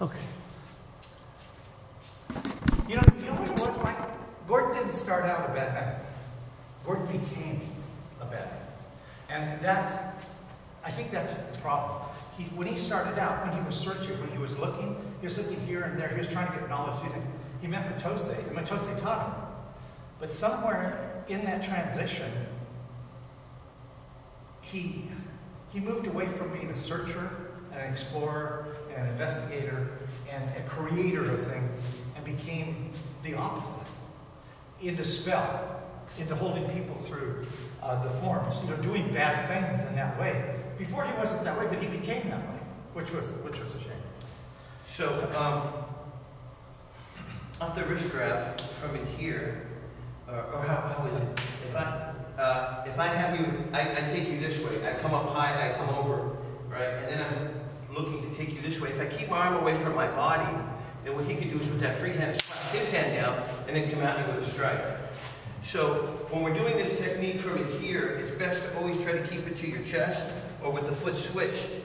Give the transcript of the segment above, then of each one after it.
Okay. You know, you know what it was, Mike? Gordon didn't start out a bad man. Gordon became a bad man. And that, I think that's the problem. He, when he started out, when he was searching, when he was looking, he was looking here and there, he was trying to get knowledge. Think he met Matose, and Matose taught him. But somewhere in that transition, he, he moved away from being a searcher, an explorer, an investigator, and a creator of things, and became the opposite. Into spell, into holding people through uh, the forms, you know, doing bad things in that way. Before he wasn't that way, but he became that way, which was which was a shame. So, um, off the wrist grab from in here, or, or how, how is it? If I, uh, if I have you, I, I take you this way, I come up high, I come over, right? And then I'm looking to take you this way. If I keep my arm away from my body, then what he can do is with that free hand, slap his hand down, and then come at me with a strike. So when we're doing this technique from here, it's best to always try to keep it to your chest or with the foot switched.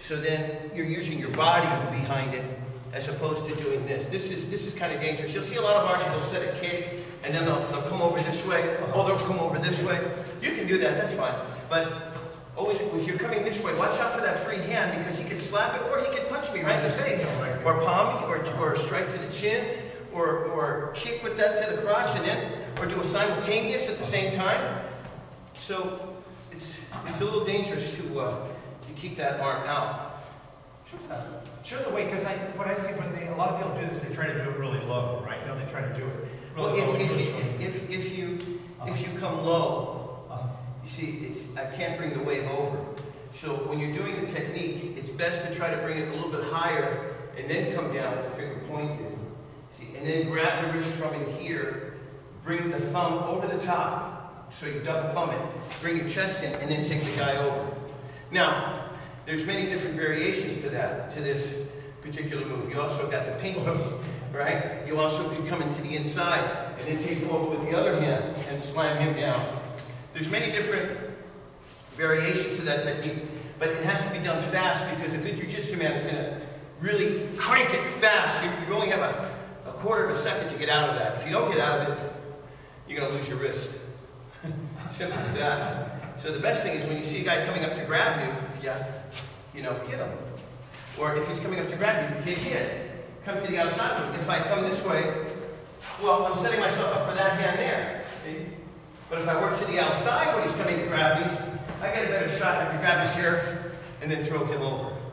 So then you're using your body behind it as opposed to doing this. This is this is kind of dangerous. You'll see a lot of artists, they'll set a kick and then they'll, they'll come over this way. Oh, they'll come over this way. You can do that, that's fine. But always, if you're coming this way, watch out for that free hand because he could slap it or he could punch me right in the face. Or palm me, or, or strike to the chin, or, or kick with that to the crotch and then, or do a simultaneous at the same time. So it's, it's a little dangerous to, uh, to keep that arm out. Sure, the way, because I, what I see when they, a lot of people do this, they try to do it really low, right? You know, they try to do it Well, really low. if, if really you, low. if, if you, if you come low, Uh-huh. you see, it's, I can't bring the wave over. So when you're doing the technique, it's best to try to bring it a little bit higher and then come down with the finger pointed. See, and then grab the wrist from in here, bring the thumb over the top, so you double thumb it, bring your chest in, and then take the guy over. Now, there's many different variations to that, to this particular move. You also got the pinky, right? You also could come into the inside and then take him over with the other hand and slam him down. There's many different variations to that technique, but it has to be done fast because a good jujitsu man is going to really crank it fast. You, you only have a, a quarter of a second to get out of that. If you don't get out of it, you're going to lose your wrist. Simple as that. So the best thing is when you see a guy coming up to grab you, yeah, you know, hit him. Or if he's coming up to grab you, hit hit. Come to the outside. If I come this way, well, I'm setting myself up for that hand there. See? But if I work to the outside when he's coming to grab me, I get a better shot. if can grab his here and then throw him over.